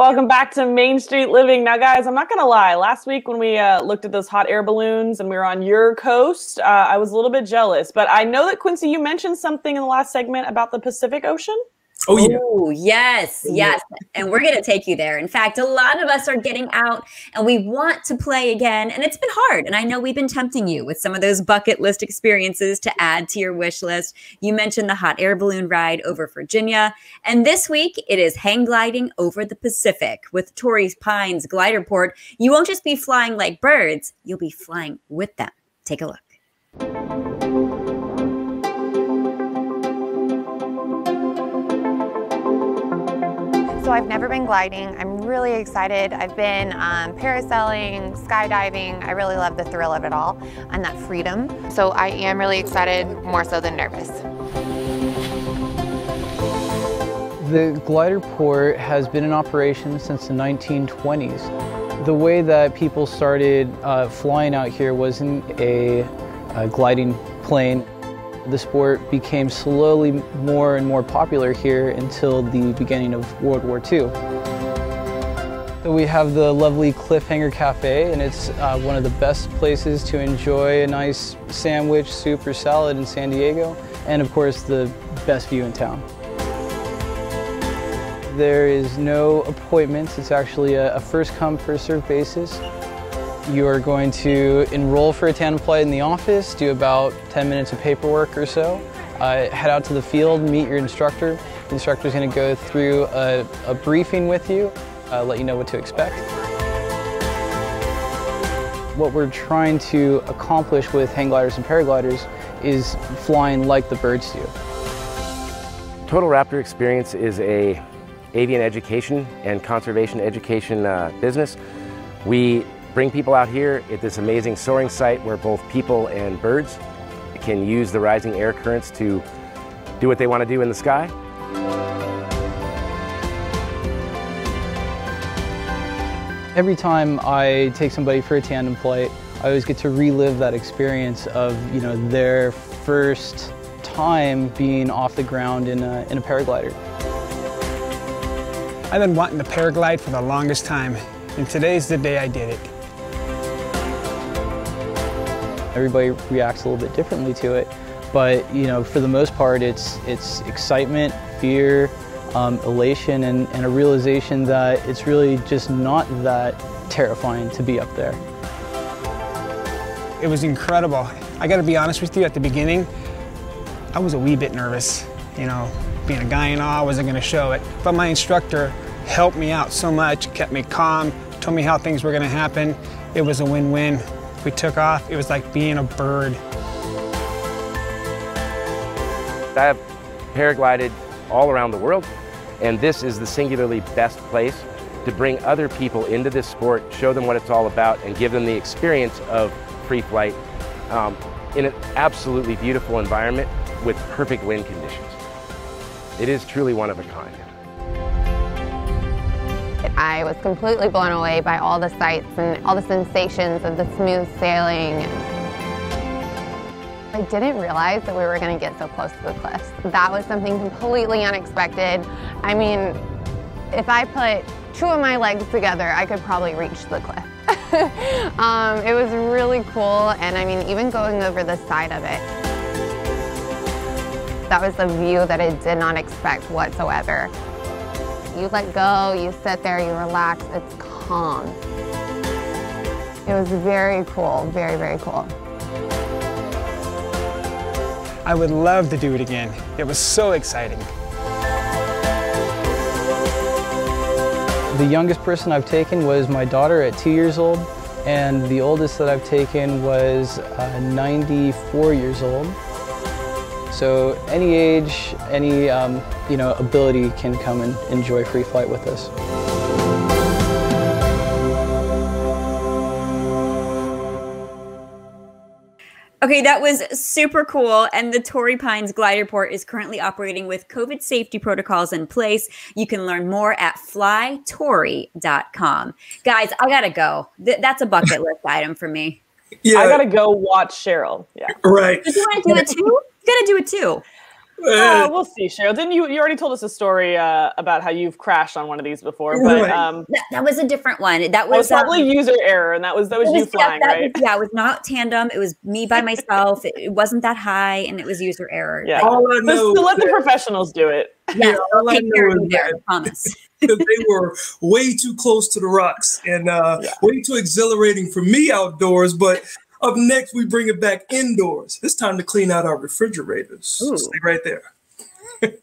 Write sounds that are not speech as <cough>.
Welcome back to Main Street Living. Now, guys, I'm not going to lie. Last week, when we uh, looked at those hot air balloons and we were on your coast, uh, I was a little bit jealous. But I know that, Quincy, you mentioned something in the last segment about the Pacific Ocean. Oh, yeah. Ooh, yes, oh, yes. And we're going to take you there. In fact, a lot of us are getting out and we want to play again. And it's been hard. And I know we've been tempting you with some of those bucket list experiences to add to your wish list. You mentioned the hot air balloon ride over Virginia. And this week, it is hang gliding over the Pacific with Torrey Pines Gliderport. You won't just be flying like birds, you'll be flying with them. Take a look. So I've never been gliding. I'm really excited. I've been um, parasailing, skydiving. I really love the thrill of it all and that freedom. So I am really excited, more so than nervous. The glider port has been in operation since the 1920s. The way that people started uh, flying out here wasn't a, a gliding plane. The sport became slowly more and more popular here until the beginning of World War II. So we have the lovely Cliffhanger Cafe and it's uh, one of the best places to enjoy a nice sandwich, soup or salad in San Diego and of course the best view in town. There is no appointments, it's actually a, a first come first served basis. You are going to enroll for a tandem flight in the office, do about 10 minutes of paperwork or so, uh, head out to the field, meet your instructor. The instructor is going to go through a, a briefing with you, uh, let you know what to expect. What we're trying to accomplish with hang gliders and paragliders is flying like the birds do. Total Raptor Experience is a avian education and conservation education uh, business. We bring people out here at this amazing soaring site where both people and birds can use the rising air currents to do what they want to do in the sky. Every time I take somebody for a tandem flight, I always get to relive that experience of you know their first time being off the ground in a, in a paraglider. I've been wanting to paraglide for the longest time, and today's the day I did it. Everybody reacts a little bit differently to it, but you know, for the most part, it's it's excitement, fear, um, elation, and, and a realization that it's really just not that terrifying to be up there. It was incredible. I got to be honest with you. At the beginning, I was a wee bit nervous. You know, being a guy in awe, I wasn't going to show it. But my instructor helped me out so much, kept me calm, told me how things were going to happen. It was a win-win. We took off. It was like being a bird. I have paraglided all around the world, and this is the singularly best place to bring other people into this sport, show them what it's all about, and give them the experience of free flight um, in an absolutely beautiful environment with perfect wind conditions. It is truly one of a kind. I was completely blown away by all the sights and all the sensations of the smooth sailing. I didn't realize that we were going to get so close to the cliffs. That was something completely unexpected. I mean, if I put two of my legs together, I could probably reach the cliff. <laughs> um, it was really cool, and I mean, even going over the side of it, that was the view that I did not expect whatsoever. You let go, you sit there, you relax, it's calm. It was very cool, very, very cool. I would love to do it again. It was so exciting. The youngest person I've taken was my daughter at two years old, and the oldest that I've taken was uh, 94 years old. So any age, any um, you know ability can come and enjoy free flight with us. Okay, that was super cool. And the Torrey Pines Glider Port is currently operating with COVID safety protocols in place. You can learn more at flytorrey.com. Guys, I gotta go. Th- that's a bucket list item for me. <laughs> Yeah. I gotta go watch Cheryl. Yeah. Right. Did you want to do it too? You gotta do it too. Uh, we'll see, Cheryl. Didn't you? You already told us a story uh, about how you've crashed on one of these before, but um, that, that was a different one. That was, that was probably um, user error, and that was that was, you flying, that right? Was, yeah, it was not tandem. It was me by myself. it, it, wasn't that high, and it was user error. Yeah, all I know so, let the professionals do it. Yeah, I'll take care of you there. I promise. <laughs> they were way too close to the rocks and uh, yeah. way too exhilarating for me outdoors. But up next, we bring it back indoors. It's time to clean out our refrigerators. Ooh. Stay right there. <laughs>